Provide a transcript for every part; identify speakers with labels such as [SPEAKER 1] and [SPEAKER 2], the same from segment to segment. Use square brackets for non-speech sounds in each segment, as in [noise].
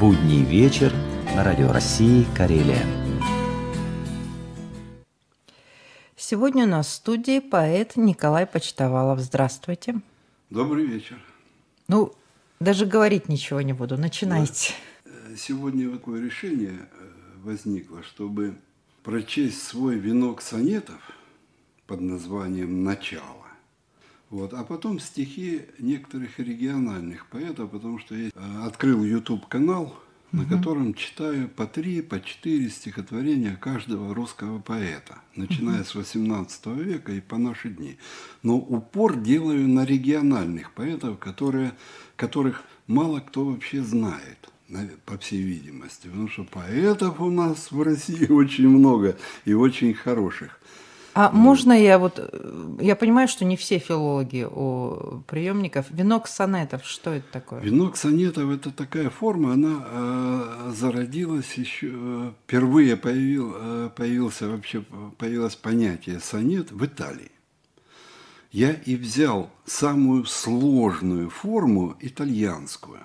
[SPEAKER 1] Будний вечер на Радио России Карелия.
[SPEAKER 2] Сегодня у нас в студии поэт Николай Почтовалов. Здравствуйте.
[SPEAKER 3] Добрый вечер.
[SPEAKER 2] Ну, даже говорить ничего не буду. Начинайте.
[SPEAKER 3] Да. Сегодня такое решение э, возникло, чтобы прочесть свой венок сонетов под названием «Начало». Вот. А потом стихи некоторых региональных поэтов, потому что я э, открыл YouTube-канал, на котором читаю по три, по четыре стихотворения каждого русского поэта, начиная с 18 века и по наши дни. Но упор делаю на региональных поэтов, которые, которых мало кто вообще знает, по всей видимости. Потому что поэтов у нас в России [laughs] очень много и очень хороших.
[SPEAKER 2] А можно я вот, э, я понимаю, что не все филологи у приемников. Венок сонетов, что это такое?
[SPEAKER 3] Венок сонетов – это такая форма, она э, зародилась еще, э, впервые появил, э, появился вообще, появилось понятие сонет в Италии. Я и взял самую сложную форму итальянскую.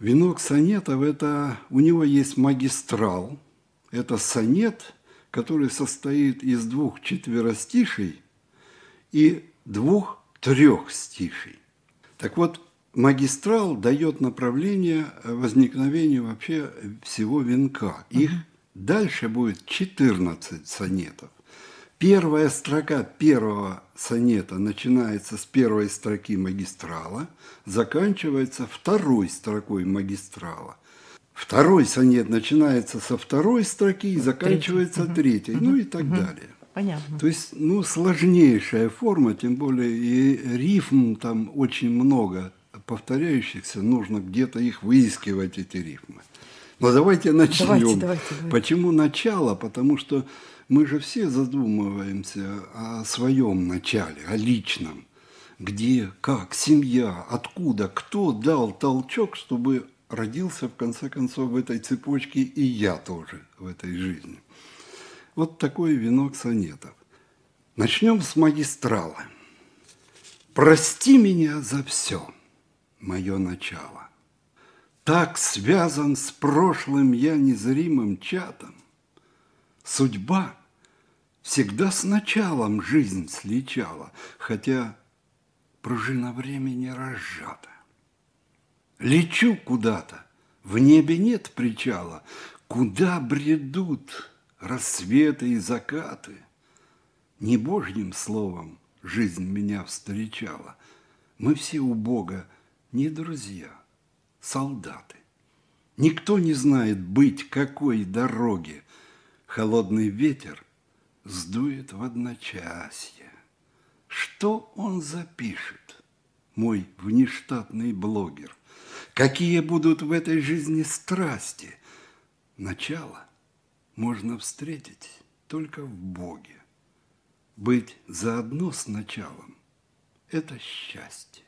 [SPEAKER 3] Венок сонетов – это, у него есть магистрал, это сонет – который состоит из двух четверостишей и двух трех стишей. Так вот, магистрал дает направление возникновения вообще всего венка. Их угу. дальше будет 14 сонетов. Первая строка первого сонета начинается с первой строки магистрала, заканчивается второй строкой магистрала – Второй сонет начинается со второй строки и заканчивается третьей, ну и так далее.
[SPEAKER 2] Понятно.
[SPEAKER 3] То есть, ну, сложнейшая форма, тем более и рифм там очень много повторяющихся, нужно где-то их выискивать, эти рифмы. Но давайте начнем.
[SPEAKER 2] Давайте, давайте, давайте.
[SPEAKER 3] Почему начало? Потому что мы же все задумываемся о своем начале, о личном. Где, как, семья, откуда, кто дал толчок, чтобы родился, в конце концов, в этой цепочке и я тоже в этой жизни. Вот такой венок сонетов. Начнем с магистрала. «Прости меня за все, мое начало. Так связан с прошлым я незримым чатом. Судьба всегда с началом жизнь сличала, хотя пружина времени разжата. Лечу куда-то, в небе нет причала, Куда бредут рассветы и закаты? Не Божьим словом жизнь меня встречала. Мы все у Бога не друзья, солдаты. Никто не знает быть какой дороге. Холодный ветер сдует в одночасье. Что он запишет, мой внештатный блогер? Какие будут в этой жизни страсти? Начало можно встретить только в Боге. Быть заодно с началом – это счастье.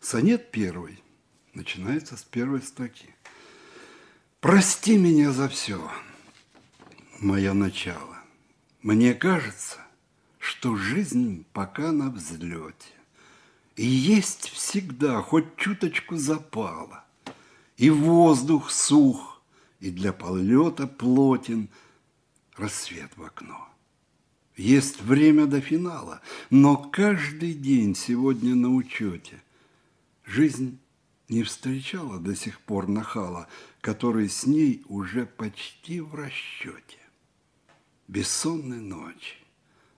[SPEAKER 3] Сонет первый начинается с первой строки. «Прости меня за все, мое начало. Мне кажется, что жизнь пока на взлете. И есть всегда хоть чуточку запала, И воздух сух, и для полета плотен рассвет в окно. Есть время до финала, но каждый день сегодня на учете. Жизнь не встречала до сих пор нахала, который с ней уже почти в расчете. Бессонной ночи,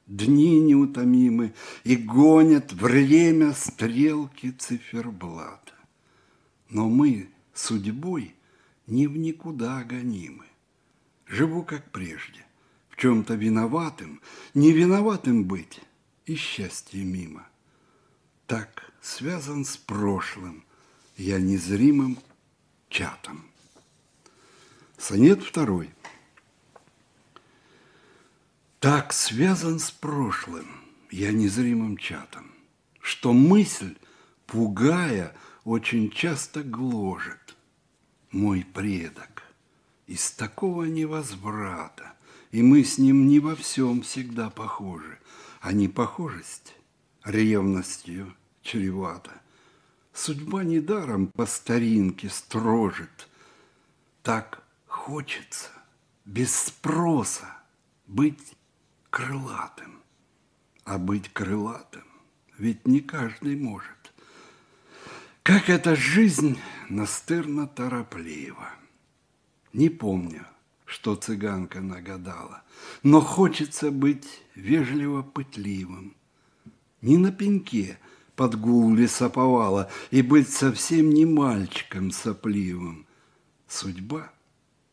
[SPEAKER 3] Дни неутомимы и гонят время стрелки циферблата. Но мы судьбой не в никуда гонимы. Живу как прежде, в чем-то виноватым, не виноватым быть, и счастье мимо. Так связан с прошлым я незримым чатом. Сонет второй так связан с прошлым, я незримым чатом, что мысль, пугая, очень часто гложет. Мой предок из такого невозврата, и мы с ним не во всем всегда похожи, а непохожесть ревностью чревата. Судьба недаром по старинке строжит. Так хочется без спроса быть крылатым. А быть крылатым ведь не каждый может. Как эта жизнь настырно тороплива. Не помню, что цыганка нагадала, но хочется быть вежливо пытливым. Не на пеньке под гул лесоповала и быть совсем не мальчиком сопливым. Судьба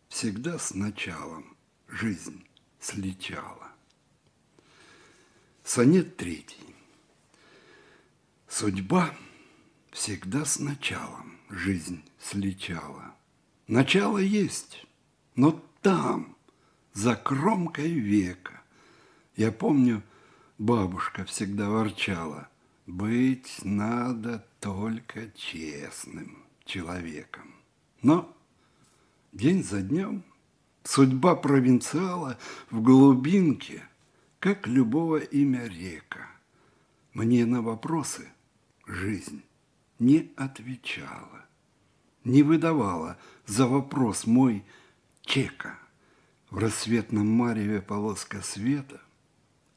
[SPEAKER 3] всегда с началом жизнь сличала. Сонет третий. Судьба – всегда с началом жизнь сличала. Начало есть, но там, за кромкой века. Я помню, бабушка всегда ворчала, быть надо только честным человеком. Но день за днем судьба провинциала в глубинке, как любого имя река. Мне на вопросы жизнь не отвечала, не выдавала за вопрос мой чека. В рассветном мареве полоска света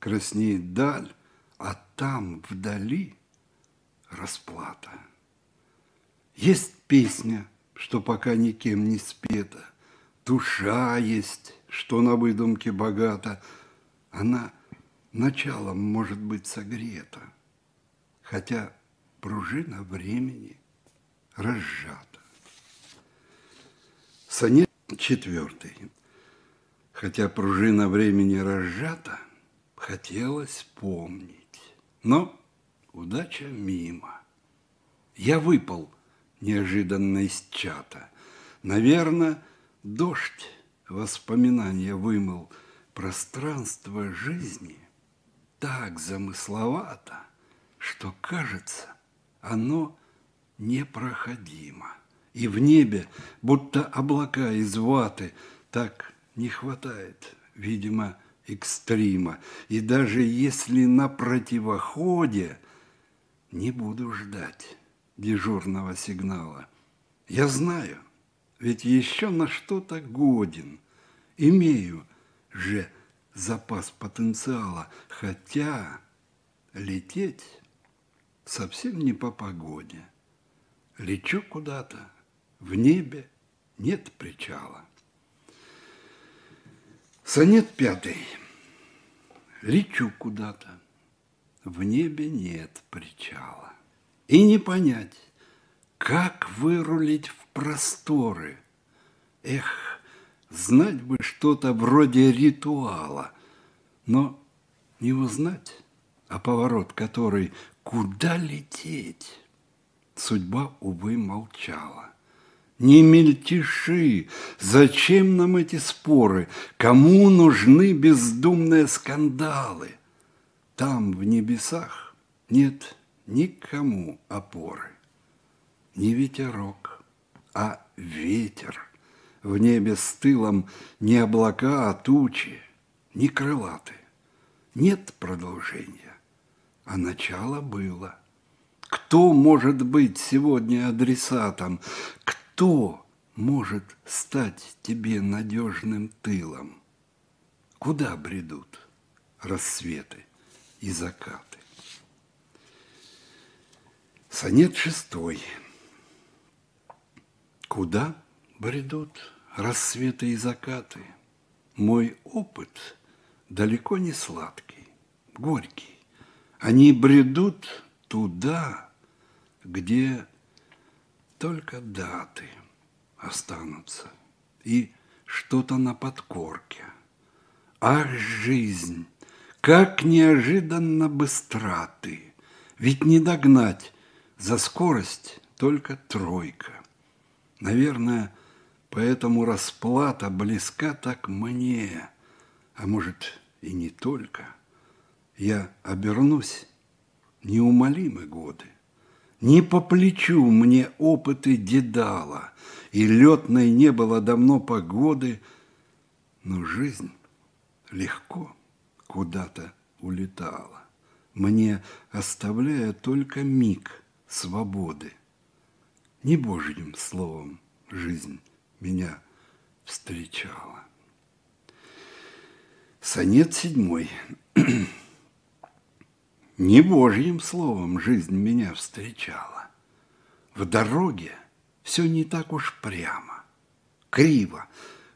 [SPEAKER 3] краснеет даль, а там вдали расплата. Есть песня, что пока никем не спета, душа есть, что на выдумке богата, она началом может быть согрета, хотя пружина времени разжата. Сонет четвертый. Хотя пружина времени разжата, хотелось помнить. Но удача мимо. Я выпал неожиданно из чата. Наверное, дождь воспоминания вымыл. Пространство жизни так замысловато, что кажется, оно непроходимо. И в небе, будто облака из ваты, так не хватает, видимо, экстрима. И даже если на противоходе, не буду ждать дежурного сигнала. Я знаю, ведь еще на что-то годен. Имею же запас потенциала, хотя лететь совсем не по погоде. Лечу куда-то, в небе нет причала. Сонет пятый. Лечу куда-то, в небе нет причала. И не понять, как вырулить в просторы. Эх, знать бы что-то вроде ритуала, но не узнать, а поворот который Куда лететь? Судьба, увы, молчала. Не мельтеши, зачем нам эти споры? Кому нужны бездумные скандалы? Там, в небесах, нет никому опоры. Не ветерок, а ветер. В небе с тылом не облака, а тучи, не крылаты. Нет продолжения а начало было. Кто может быть сегодня адресатом? Кто может стать тебе надежным тылом? Куда бредут рассветы и закаты? Сонет шестой. Куда бредут рассветы и закаты? Мой опыт далеко не сладкий, горький. Они бредут туда, где только даты останутся и что-то на подкорке. Ах, жизнь, как неожиданно быстра ты! Ведь не догнать за скорость только тройка. Наверное, поэтому расплата близка так мне, а может и не только – я обернусь, неумолимы годы. Не по плечу мне опыты дедала, И летной не было давно погоды, Но жизнь легко куда-то улетала, Мне оставляя только миг свободы не Божьим словом жизнь меня встречала. Сонет седьмой. [clears throat] Не Божьим словом жизнь меня встречала. В дороге все не так уж прямо, криво,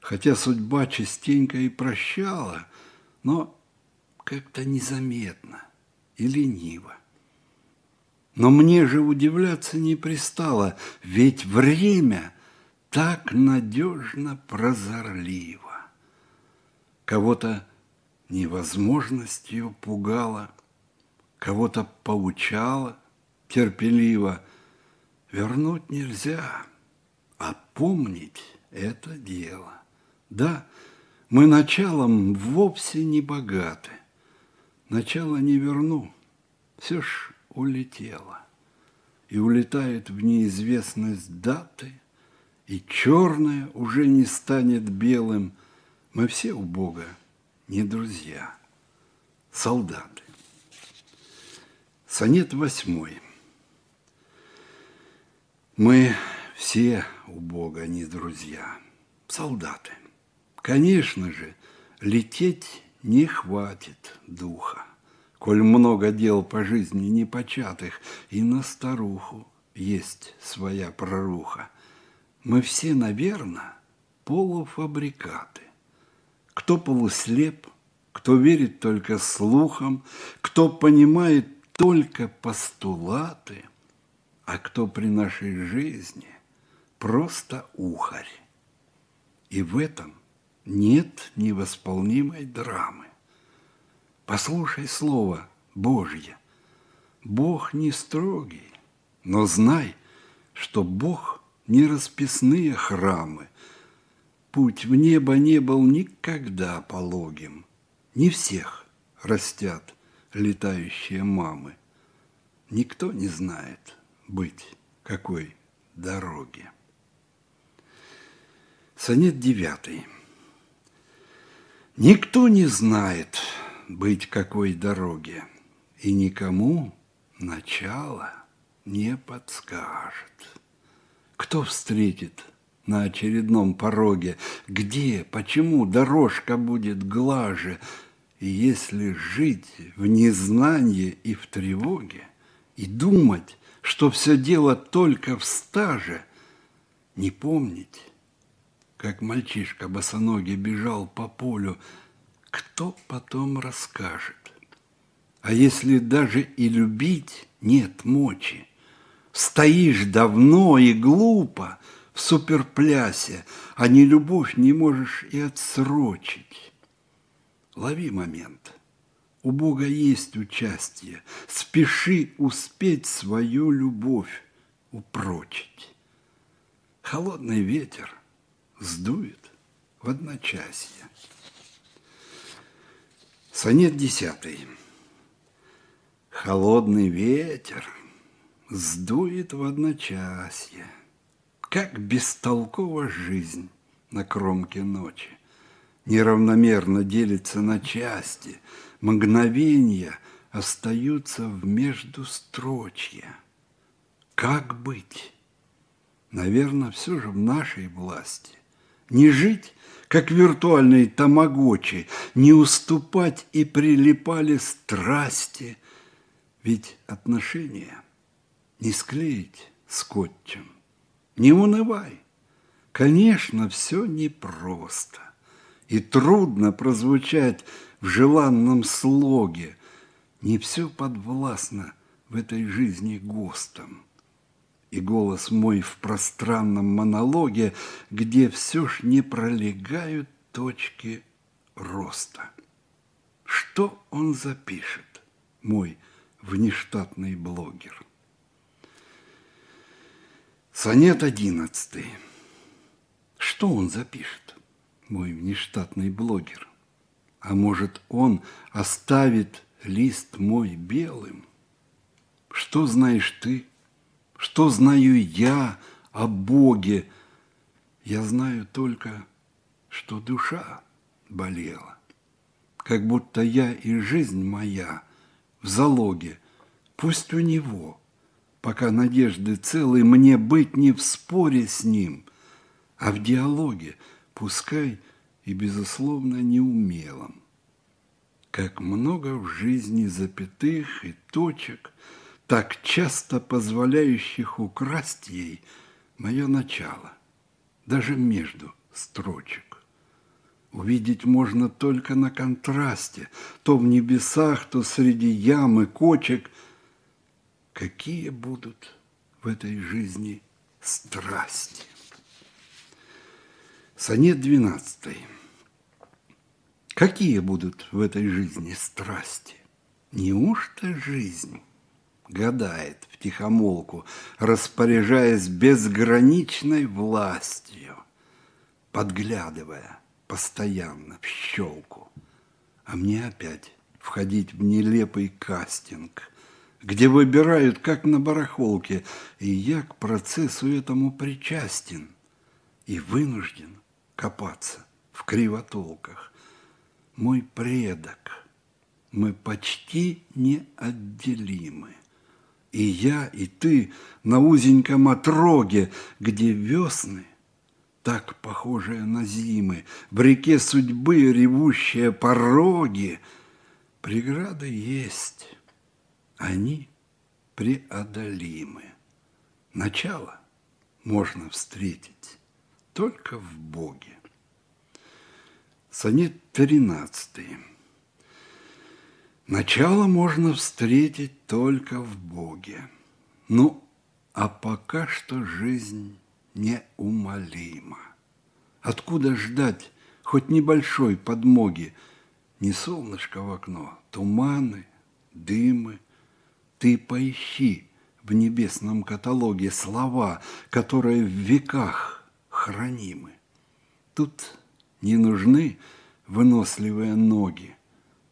[SPEAKER 3] хотя судьба частенько и прощала, но как-то незаметно и лениво. Но мне же удивляться не пристало, ведь время так надежно прозорливо. Кого-то невозможностью пугало, кого-то поучало терпеливо. Вернуть нельзя, а помнить это дело. Да, мы началом вовсе не богаты. Начало не верну, все ж улетело. И улетает в неизвестность даты, и черное уже не станет белым. Мы все у Бога не друзья, солдаты. Сонет восьмой. Мы все у Бога не друзья, солдаты. Конечно же, лететь не хватит духа, коль много дел по жизни непочатых, и на старуху есть своя проруха. Мы все, наверное, полуфабрикаты. Кто полуслеп, кто верит только слухам, кто понимает только постулаты, а кто при нашей жизни просто ухарь. И в этом нет невосполнимой драмы. Послушай слово Божье. Бог не строгий, но знай, что Бог не расписные храмы. Путь в небо не был никогда пологим. Не всех растят летающие мамы. Никто не знает быть какой дороги. Сонет девятый. Никто не знает быть какой дороги, и никому начало не подскажет. Кто встретит на очередном пороге, где, почему дорожка будет глаже, и если жить в незнании и в тревоге, и думать, что все дело только в стаже, не помнить, как мальчишка босоногий бежал по полю, кто потом расскажет? А если даже и любить нет мочи, Стоишь давно и глупо в суперплясе, А не любовь не можешь и отсрочить. Лови момент. У Бога есть участие. Спеши успеть свою любовь упрочить. Холодный ветер сдует в одночасье. Сонет десятый. Холодный ветер сдует в одночасье, Как бестолкова жизнь на кромке ночи. Неравномерно делится на части, Мгновения остаются в междустрочье. Как быть? Наверное, все же в нашей власти. Не жить, как виртуальные тамагочи, Не уступать и прилипали страсти. Ведь отношения не склеить скотчем. Не унывай. Конечно, все непросто. И трудно прозвучать в желанном слоге. Не все подвластно в этой жизни ГОСТом и голос мой в пространном монологе, где все ж не пролегают точки роста. Что он запишет, мой внештатный блогер? Сонет одиннадцатый. Что он запишет, мой внештатный блогер? А может, он оставит лист мой белым? Что знаешь ты что знаю я о Боге? Я знаю только, что душа болела, как будто я и жизнь моя в залоге, пусть у него, пока надежды целы, мне быть не в споре с ним, а в диалоге, пускай и, безусловно, неумелом. Как много в жизни запятых и точек, так часто позволяющих украсть ей мое начало, даже между строчек. Увидеть можно только на контрасте, то в небесах, то среди ям и кочек. Какие будут в этой жизни страсти? Сонет двенадцатый. Какие будут в этой жизни страсти? Неужто жизнь гадает в тихомолку, распоряжаясь безграничной властью, подглядывая постоянно в щелку. А мне опять входить в нелепый кастинг, где выбирают, как на барахолке, и я к процессу этому причастен и вынужден копаться в кривотолках. Мой предок, мы почти неотделимы. И я, и ты на узеньком отроге, где весны так похожая на зимы, в реке судьбы ревущие пороги. Преграды есть, они преодолимы. Начало можно встретить только в Боге. Сонет тринадцатый. Начало можно встретить только в Боге. Ну, а пока что жизнь неумолимо. Откуда ждать хоть небольшой подмоги? Не солнышко в окно, туманы, дымы. Ты поищи в небесном каталоге слова, которые в веках хранимы. Тут не нужны выносливые ноги,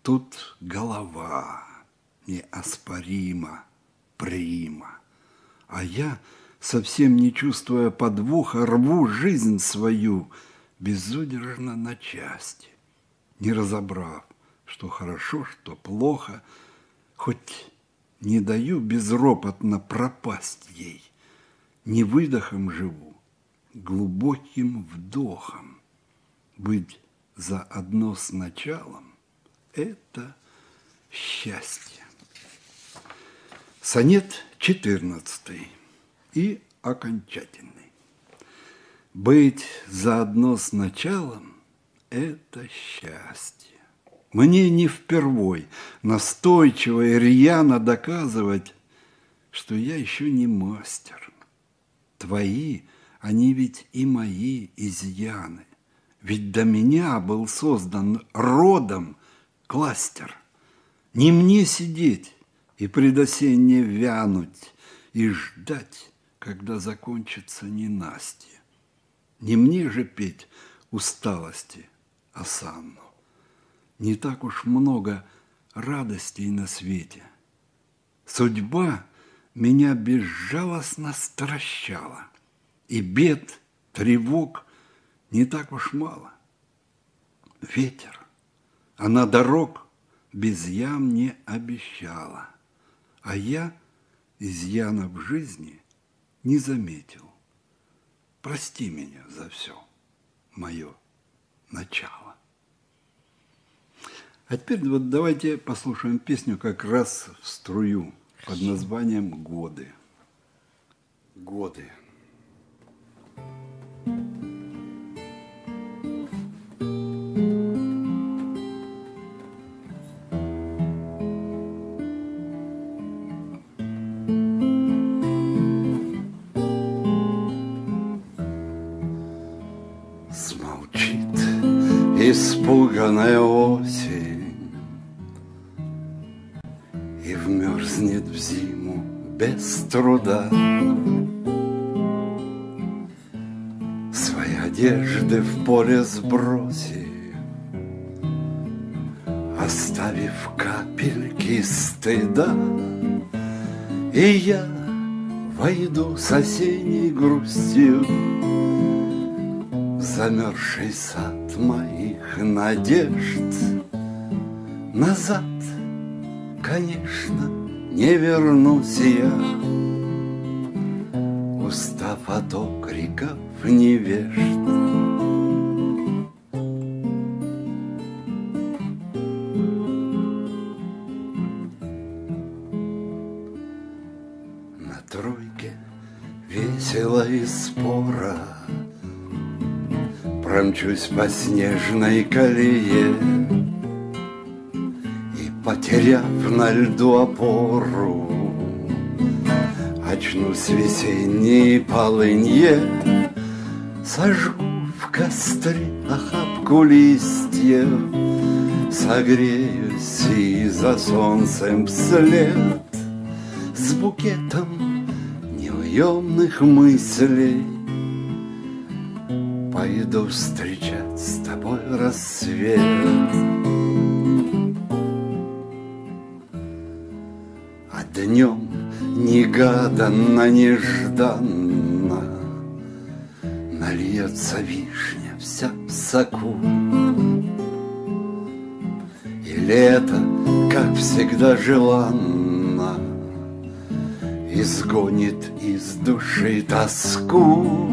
[SPEAKER 3] тут голова неоспорима, прима. А я – совсем не чувствуя подвоха, рву жизнь свою безудержно на части, не разобрав, что хорошо, что плохо, хоть не даю безропотно пропасть ей, не выдохом живу, глубоким вдохом. Быть заодно с началом – это счастье. Сонет четырнадцатый и окончательный. Быть заодно с началом – это счастье. Мне не впервой настойчиво и рьяно доказывать, что я еще не мастер. Твои, они ведь и мои изъяны. Ведь до меня был создан родом кластер. Не мне сидеть и предосенне вянуть, и ждать, когда закончится ненастье. Не мне же петь усталости осанну. Не так уж много радостей на свете. Судьба меня безжалостно стращала, и бед, тревог не так уж мало. Ветер, она дорог без ям не обещала, а я изъяна в жизни – не заметил. Прости меня за все мое начало. А теперь вот давайте послушаем песню как раз в струю под названием «Годы». Годы. испуганная осень без труда. Свои одежды в поле сбросив Оставив капельки стыда. И я войду с осенней грустью Замерзший сад моих надежд. Назад, конечно, не вернусь я густо поток реков невежд. На тройке весело и спора Промчусь по снежной колее потеряв на льду опору. Очнусь весенней полынье Сожгу в костре охапку листьев Согреюсь и за солнцем вслед С букетом неуемных мыслей. Пойду встречать с тобой рассвет днем негаданно, нежданно. Нальется вишня вся в соку. И лето, как всегда, желанно. Изгонит из души тоску.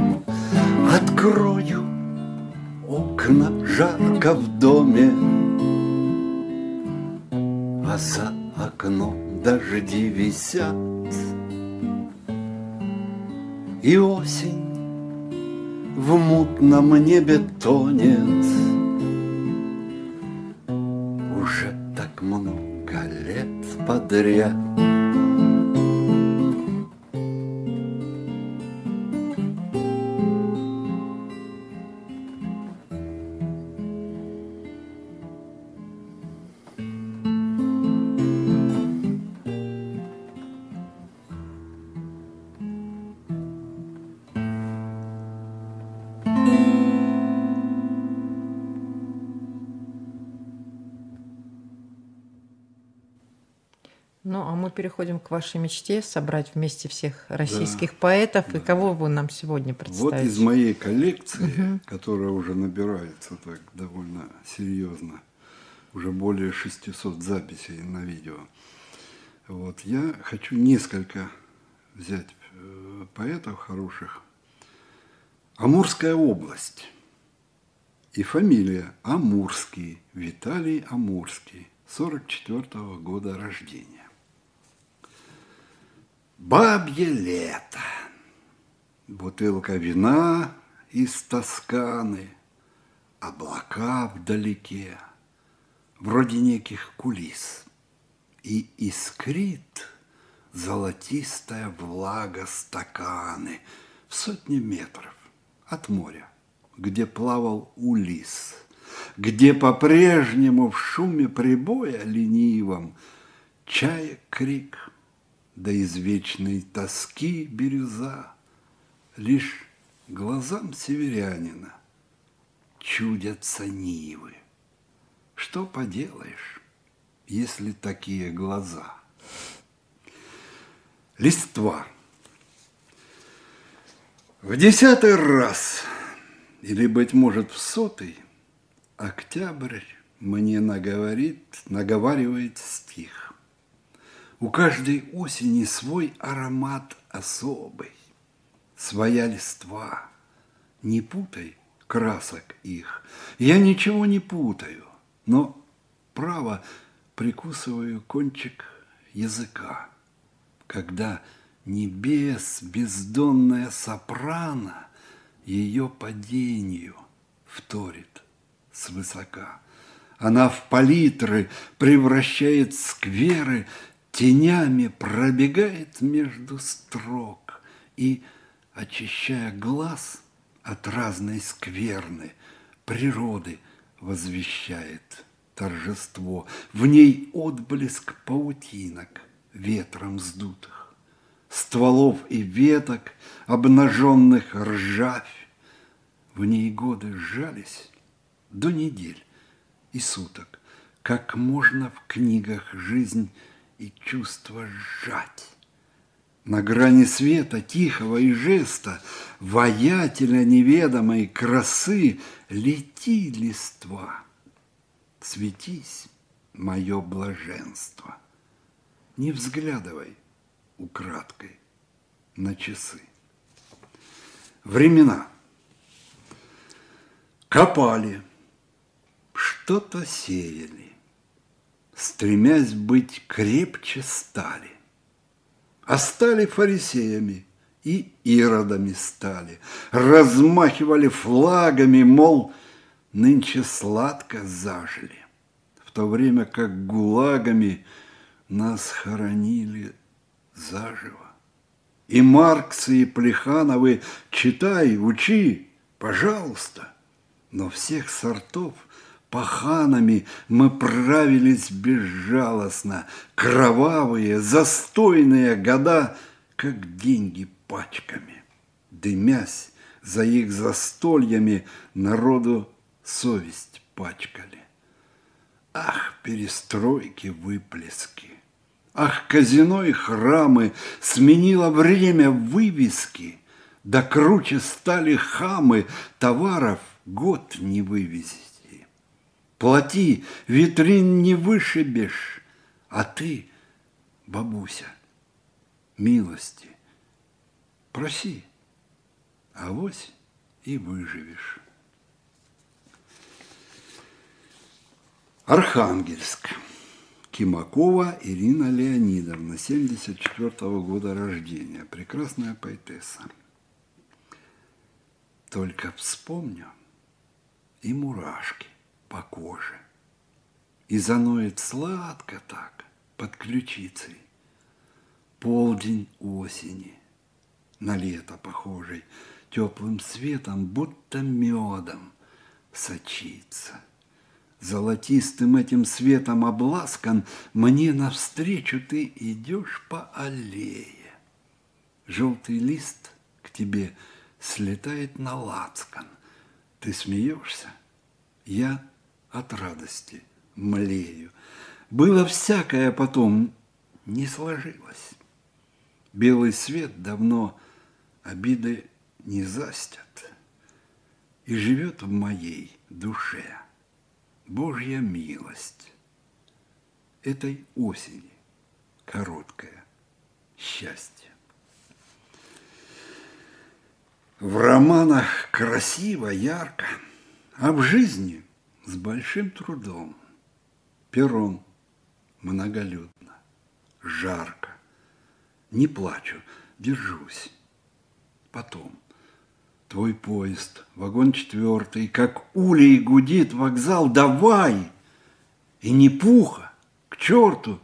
[SPEAKER 3] Открою окна, жарко в доме. А за окном дожди висят И осень в мутном небе тонет. Уже так много лет подряд
[SPEAKER 2] переходим к вашей мечте собрать вместе всех российских поэтов. И кого вы нам сегодня
[SPEAKER 3] Вот
[SPEAKER 2] представите?
[SPEAKER 3] из моей коллекции, которая уже набирается так довольно серьезно, уже более 600 записей на видео, вот, я хочу несколько взять э, поэтов хороших. Амурская область. И фамилия Амурский, Виталий Амурский, 44 года рождения. Бабье лето. Бутылка вина из Тосканы, облака вдалеке, вроде неких кулис. И искрит золотистая влага стаканы в сотни метров от моря, где плавал улис, где по-прежнему в шуме прибоя ленивом чаек крик, да извечной тоски бирюза лишь глазам северянина чудятся нивы. Что поделаешь, если такие глаза? Листва. В десятый раз, или, быть может, в сотый, октябрь мне наговорит, наговаривает стих. У каждой осени свой аромат особый, своя листва. Не путай красок их. Я ничего не путаю, но право прикусываю кончик языка, когда небес бездонная сопрано ее падению вторит свысока. Она в палитры превращает скверы, тенями пробегает между строк и, очищая глаз от разной скверны, природы возвещает торжество. В ней отблеск паутинок ветром сдутых, стволов и веток, обнаженных ржавь. В ней годы сжались до недель и суток, как можно в книгах жизнь и чувство сжать. На грани света, тихого и жеста, Воятеля неведомой красы Лети, листва, светись, мое блаженство. Не взглядывай украдкой на часы. Времена. Копали, что-то сеяли, стремясь быть крепче стали. А стали фарисеями и иродами стали, размахивали флагами, мол, нынче сладко зажили, в то время как гулагами нас хоронили заживо. И Марксы, и Плехановы читай, учи, пожалуйста. Но всех сортов паханами мы правились безжалостно, кровавые, застойные года, как деньги пачками, дымясь за их застольями, народу совесть пачкали. Ах, перестройки, выплески! Ах, казино и храмы сменило время вывески, да круче стали хамы, товаров год не вывезти. Плати, витрин не вышибешь, а ты, бабуся, милости, проси, авось и выживешь. Архангельск. Кимакова Ирина Леонидовна, 74 -го года рождения. Прекрасная поэтесса. Только вспомню, и мурашки по коже. И заноет сладко так, под ключицей. Полдень осени, на лето похожий, теплым светом, будто медом сочится – Золотистым этим светом обласкан, Мне навстречу ты идешь по аллее. Желтый лист к тебе слетает на лацкан. Ты смеешься? Я от радости млею. Было всякое потом, не сложилось. Белый свет давно обиды не застят И живет в моей душе. Божья милость этой осени, короткое счастье. В романах красиво, ярко, а в жизни с большим трудом. Пером. Многолюдно, жарко. Не плачу, держусь. Потом – Твой поезд, вагон четвертый, как улей гудит вокзал, давай! И не пуха, к черту,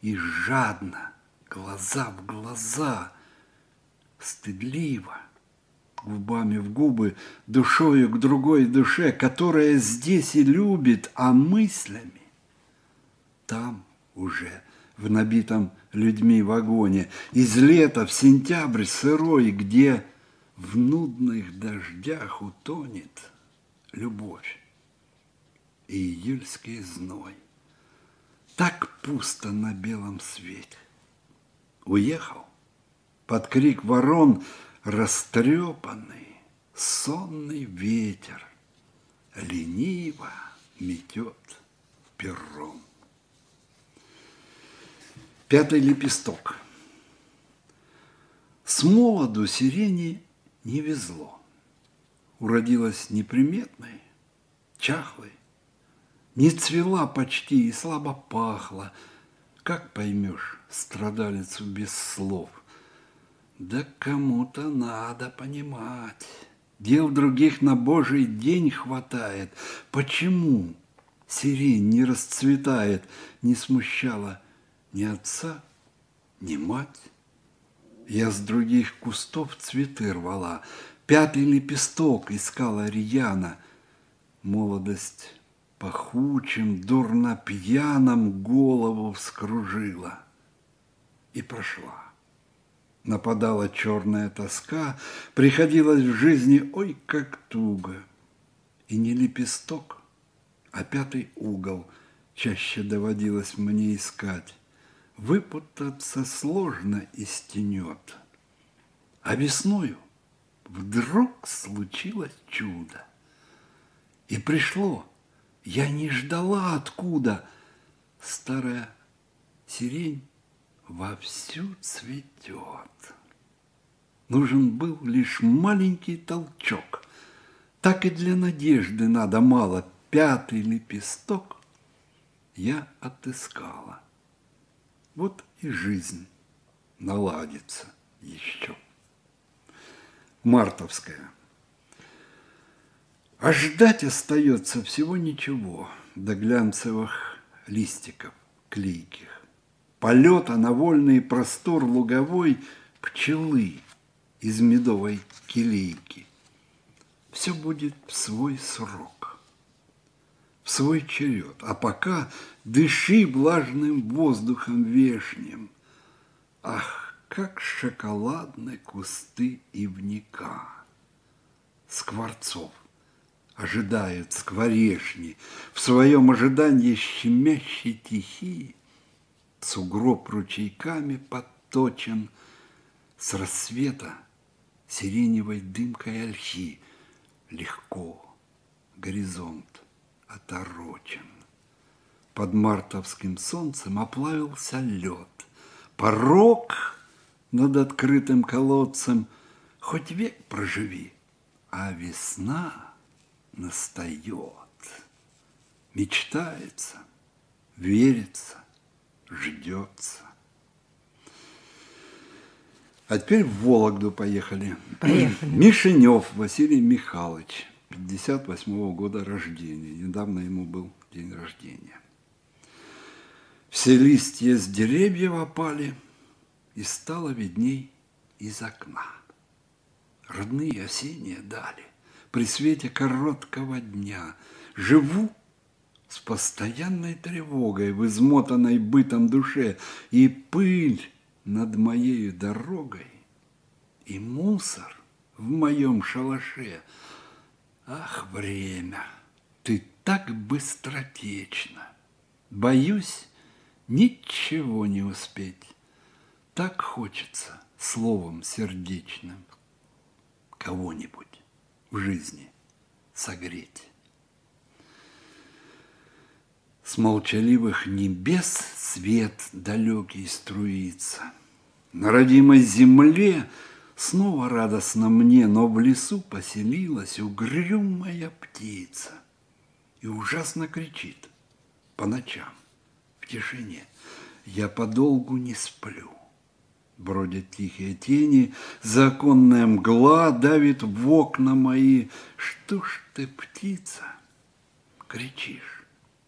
[SPEAKER 3] и жадно, глаза в глаза, стыдливо, губами в губы, душою к другой душе, которая здесь и любит, а мыслями там уже в набитом людьми вагоне, из лета в сентябрь сырой, где в нудных дождях утонет любовь и июльский зной. Так пусто на белом свете. Уехал под крик ворон растрепанный, сонный ветер лениво метет перрон. Пятый лепесток. С молоду сирени не везло. Уродилась неприметной, чахлой, не цвела почти и слабо пахла. Как поймешь страдалицу без слов? Да кому-то надо понимать. Дел других на Божий день хватает. Почему сирень не расцветает, не смущала ни отца, ни мать? Я с других кустов цветы рвала, Пятый лепесток искала рьяно. Молодость пахучим, дурно пьяном голову вскружила и прошла. Нападала черная тоска, приходилось в жизни, ой, как туго. И не лепесток, а пятый угол чаще доводилось мне искать выпутаться сложно из тенет. А весною вдруг случилось чудо. И пришло, я не ждала откуда, старая сирень вовсю цветет. Нужен был лишь маленький толчок. Так и для надежды надо мало. Пятый лепесток я отыскала. Вот и жизнь наладится еще. Мартовская. А ждать остается всего ничего до глянцевых листиков клейких. Полета на вольный простор луговой пчелы из медовой келейки. Все будет в свой срок, в свой черед. А пока дыши влажным воздухом вешним. Ах, как шоколадны кусты ивника, скворцов ожидают скворешни, В своем ожидании щемящей тихи, Сугроб ручейками подточен, С рассвета сиреневой дымкой ольхи Легко горизонт оторочен. Под мартовским солнцем оплавился лед, Порог над открытым колодцем Хоть век проживи, а весна — настает. Мечтается, верится, ждется. А теперь в Вологду поехали.
[SPEAKER 2] Поехали.
[SPEAKER 3] Мишенев Василий Михайлович, 58 -го года рождения. Недавно ему был день рождения. Все листья с деревьев опали, и стало видней из окна. Родные осенние дали при свете короткого дня. Живу с постоянной тревогой в измотанной бытом душе, и пыль над моей дорогой, и мусор в моем шалаше. Ах, время, ты так быстротечно, боюсь ничего не успеть. Так хочется словом сердечным кого-нибудь в жизни согреть. С молчаливых небес свет далекий струится. На родимой земле снова радостно мне, но в лесу поселилась угрюмая птица и ужасно кричит по ночам в тишине. Я подолгу не сплю. Бродят тихие тени, законная мгла давит в окна мои. Что ж ты, птица, кричишь,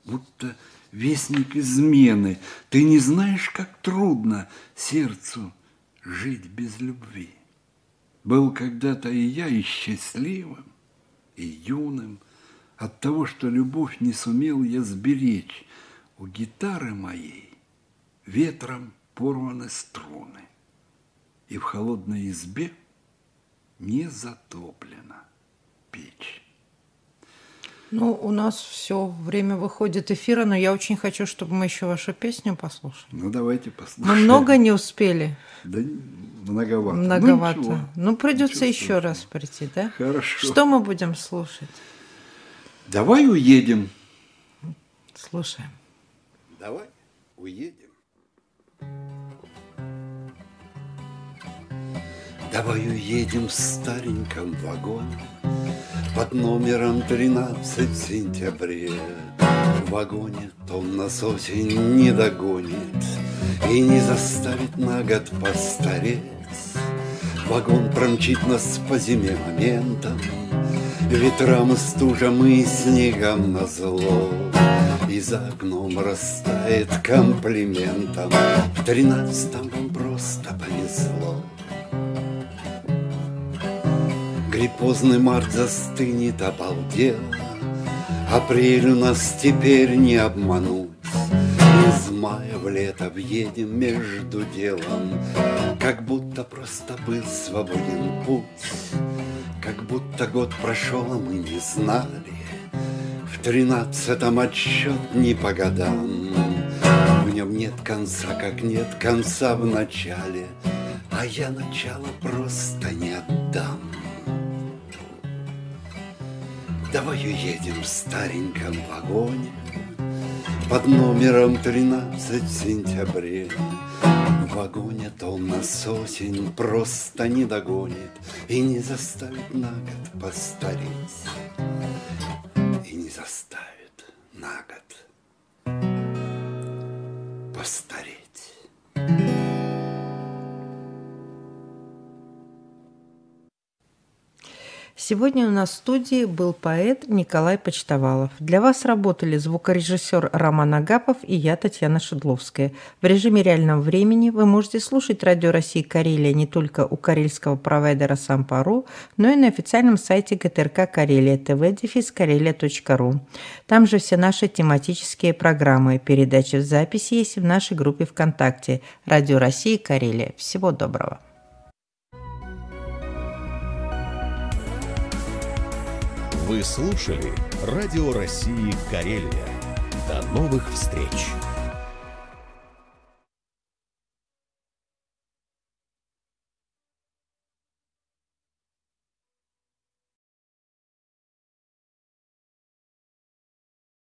[SPEAKER 3] будто вестник измены. Ты не знаешь, как трудно сердцу жить без любви. Был когда-то и я и счастливым, и юным, от того, что любовь не сумел я сберечь. У гитары моей ветром порваны струны и в холодной избе не затоплена печь.
[SPEAKER 2] Ну, у нас все время выходит эфира, но я очень хочу, чтобы мы еще вашу песню послушали.
[SPEAKER 3] Ну, давайте послушаем.
[SPEAKER 2] Мы много не успели.
[SPEAKER 3] Да многовато.
[SPEAKER 2] Многовато.
[SPEAKER 3] Ну,
[SPEAKER 2] ну придется еще
[SPEAKER 3] страшного.
[SPEAKER 2] раз прийти, да?
[SPEAKER 3] Хорошо.
[SPEAKER 2] Что мы будем слушать?
[SPEAKER 3] Давай уедем.
[SPEAKER 2] Слушаем.
[SPEAKER 3] Давай уедем. Давай уедем в стареньком вагоне Под номером 13 в сентябре. В вагоне том нас осень не догонит И не заставит на год постареть. Вагон промчит нас по зиме моментом Ветрам стужам и снегам на зло. И за окном растает комплиментом. В тринадцатом вам просто повезло Гриппозный март застынет обалдел Апрель у нас теперь не обмануть. Из мая в лето въедем между делом. Как будто просто был свободен путь. Как будто год прошел, а мы не знали. В тринадцатом отсчет не по годам. В нем нет конца, как нет конца в начале. А я начало просто не отдам Давай уедем в стареньком вагоне Под номером 13 в сентябре. В в вагоне, то нас осень просто не догонит И не заставит на год постареть
[SPEAKER 2] Сегодня у нас в студии был поэт Николай Почтовалов. Для вас работали звукорежиссер Роман Агапов и я, Татьяна Шедловская. В режиме реального времени вы можете слушать Радио России Карелия не только у карельского провайдера Сампару, но и на официальном сайте ГТРК Карелия ТВ дефис карелия.ру. Там же все наши тематические программы. Передачи в записи есть в нашей группе ВКонтакте Радио России Карелия. Всего доброго.
[SPEAKER 4] Вы слушали Радио России Карелия. До новых встреч!